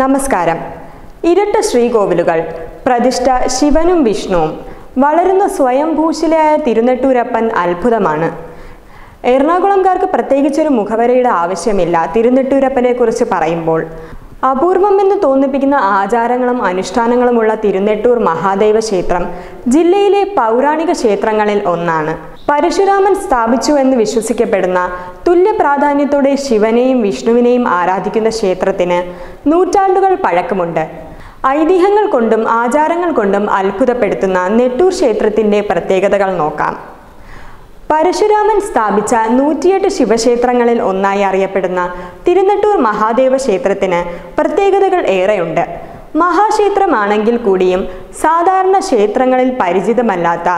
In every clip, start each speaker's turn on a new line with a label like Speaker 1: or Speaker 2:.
Speaker 1: നമസ്കാരം. ഇരട്ട ശ്രീകോവിലുകൾ പ്രതിഷ്ഠ ശിവനും വിഷ്ണുവും വളരുന്ന സ്വയംഭൂശിലയായ തിരുനെട്ടൂരപ്പൻ അത്ഭുതമാണ്. എറണാകുളംകാർക്ക് പ്രത്യേകിച്ചൊരു മുഖവരയുടെ ആവശ്യമില്ല തിരുനെട്ടൂരപ്പനെ കുറിച്ച് പറയുമ്പോൾ. അപൂർവം എന്ന് തോന്നിപ്പിക്കുന്ന ആചാരങ്ങളും അനുഷ്ഠാനങ്ങളുമുള്ള തിരുനെട്ടൂർ മഹാദേവ ക്ഷേത്രം ജില്ലയിലെ പൗരാണിക ക്ഷേത്രങ്ങളിൽ ഒന്നാണ്. പരശുരാമൻ സ്ഥാപിച്ചു എന്ന് വിശ്വസിക്കപ്പെടുന്ന തുല്യ പ്രാധാന്യത്തോടെ ശിവനെയും വിഷ്ണുവിനെയും ആരാധിക്കുന്ന ക്ഷേത്രത്തിന് നൂറ്റാണ്ടുകൾ പഴക്കമുണ്ട്. ഐതിഹ്യങ്ങൾ കൊണ്ടും ആചാരങ്ങൾ കൊണ്ടും അത്ഭുതപ്പെടുത്തുന്ന നെട്ടൂർ ക്ഷേത്രത്തിന്റെ പ്രത്യേകതകൾ നോക്കാം. പരശുരാമൻ സ്ഥാപിച്ച നൂറ്റിയെട്ട് ശിവക്ഷേത്രങ്ങളിൽ ഒന്നായി അറിയപ്പെടുന്ന തിരുനെട്ടൂർ മഹാദേവ ക്ഷേത്രത്തിന് പ്രത്യേകതകൾ ഏറെയുണ്ട്. മഹാക്ഷേത്രമാണെങ്കിൽ കൂടിയും സാധാരണ ക്ഷേത്രങ്ങളിൽ പരിചിതമല്ലാത്ത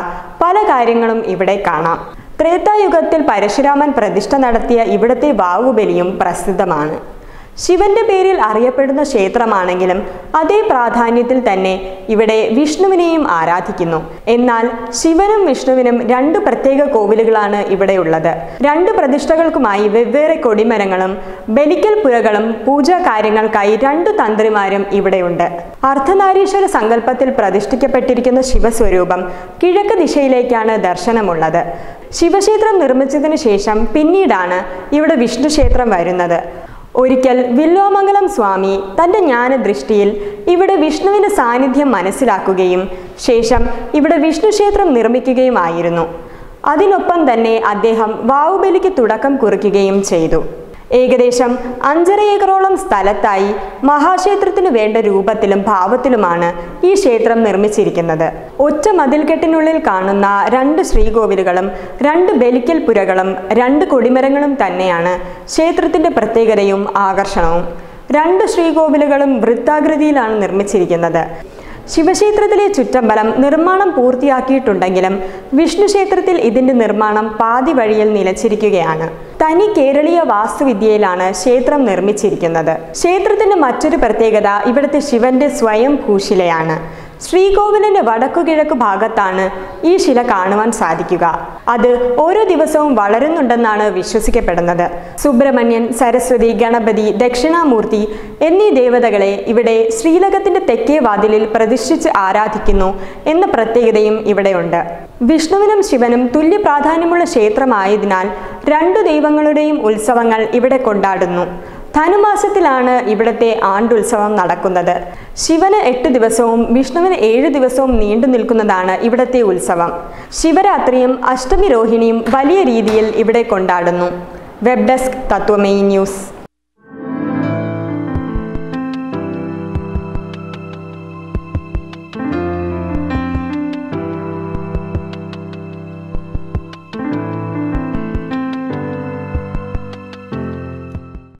Speaker 1: പല കാര്യങ്ങളും ഇവിടെ കാണാം. ത്രേതായുഗത്തിൽ പരശുരാമൻ പ്രതിഷ്ഠ നടത്തിയ ഇവിടുത്തെ വാവുബലിയും പ്രസിദ്ധമാണ്. ശിവന്റെ പേരിൽ അറിയപ്പെടുന്ന ക്ഷേത്രമാണെങ്കിലും അതേ പ്രാധാന്യത്തിൽ തന്നെ ഇവിടെ വിഷ്ണുവിനെയും ആരാധിക്കുന്നു. എന്നാൽ ശിവനും വിഷ്ണുവിനും രണ്ട് പ്രത്യേക കോവിലുകളാണ് ഇവിടെയുള്ളത് രണ്ട് പ്രതിഷ്ഠകൾക്കുമായി വെവ്വേറെ കൊടിമരങ്ങളും ബലിക്കൽ പുരകളും പൂജാ കാര്യങ്ങൾക്കായി രണ്ടു തന്ത്രിമാരും ഇവിടെയുണ്ട് അർദ്ധനാരീശ്വര സങ്കല്പത്തിൽ പ്രതിഷ്ഠിക്കപ്പെട്ടിരിക്കുന്ന ശിവസ്വരൂപം കിഴക്ക് ദിശയിലേക്കാണ് ദർശനമുള്ളത്. ശിവക്ഷേത്രം നിർമ്മിച്ചതിന് ശേഷം പിന്നീടാണ് ഇവിടെ വിഷ്ണു ക്ഷേത്രം വരുന്നത്. ഒരിക്കൽ വില്ലോമംഗലം സ്വാമി തന്റെ ജ്ഞാനദൃഷ്ടിയിൽ ഇവിടെ വിഷ്ണുവിന്റെ സാന്നിധ്യം മനസ്സിലാക്കുകയും ശേഷം ഇവിടെ വിഷ്ണു ക്ഷേത്രം നിർമ്മിക്കുകയുമായിരുന്നു. അതിനൊപ്പം തന്നെ അദ്ദേഹം വാവുബലിക്ക് തുടക്കം കുറിക്കുകയും ചെയ്തു. ഏകദേശം അഞ്ചര ഏക്കറോളം സ്ഥലത്തായി മഹാക്ഷേത്രത്തിനു വേണ്ട രൂപത്തിലും ഭാവത്തിലുമാണ് ഈ ക്ഷേത്രം നിർമ്മിച്ചിരിക്കുന്നത്. ഒറ്റ മതിൽക്കെട്ടിനുള്ളിൽ കാണുന്ന രണ്ട് ശ്രീകോവിലുകളും രണ്ട് ബലിക്കൽ പുരകളും രണ്ട് കൊടിമരങ്ങളും തന്നെയാണ് ക്ഷേത്രത്തിന്റെ പ്രത്യേകതയും ആകർഷണവും. രണ്ട് ശ്രീകോവിലുകളും വൃത്താകൃതിയിലാണ് നിർമ്മിച്ചിരിക്കുന്നത്. ശിവക്ഷേത്രത്തിലെ ചുറ്റമ്പലം നിർമ്മാണം പൂർത്തിയാക്കിയിട്ടുണ്ടെങ്കിലും വിഷ്ണു ക്ഷേത്രത്തിൽ ഇതിന്റെ നിർമ്മാണം പാതി വഴിയിൽ നിലച്ചിരിക്കുകയാണ്. തനി കേരളീയ വാസ്തുവിദ്യയിലാണ് ക്ഷേത്രം നിർമ്മിച്ചിരിക്കുന്നത്. ക്ഷേത്രത്തിന്റെ മറ്റൊരു പ്രത്യേകത ഇവിടുത്തെ ശിവന്റെ സ്വയം ഭൂശിലയാണ്. ശ്രീകോവിലിന്റെ വടക്കുകിഴക്ക് ഭാഗത്താണ് ഈ ശില കാണുവാൻ സാധിക്കുക. അത് ഓരോ ദിവസവും വളരുന്നുണ്ടെന്നാണ് വിശ്വസിക്കപ്പെടുന്നത്. സുബ്രഹ്മണ്യൻ സരസ്വതി ഗണപതി ദക്ഷിണാമൂർത്തി എന്നീ ദേവതകളെ ഇവിടെ ശ്രീലകത്തിന്റെ തെക്കേ വാതിലിൽ പ്രതിഷ്ഠിച്ച് ആരാധിക്കുന്നു എന്ന പ്രത്യേകതയും ഇവിടെയുണ്ട്. വിഷ്ണുവിനും ശിവനും തുല്യ പ്രാധാന്യമുള്ള ക്ഷേത്രമായതിനാൽ രണ്ടു ദൈവങ്ങളുടെയും ഉത്സവങ്ങൾ ഇവിടെ കൊണ്ടാടുന്നു. ധനുമാസത്തിലാണ് ഇവിടുത്തെ ആണ്ടുത്സവം നടക്കുന്നത്. ശിവന് എട്ട് ദിവസവും വിഷ്ണുവിന് ഏഴ് ദിവസവും നീണ്ടു നിൽക്കുന്നതാണ് ഇവിടുത്തെ ഉത്സവം. ശിവരാത്രിയും അഷ്ടമി രോഹിണിയും വലിയ രീതിയിൽ ഇവിടെ കൊണ്ടാടുന്നു. വെബ് ഡെസ്ക് തത്വമേ ന്യൂസ്.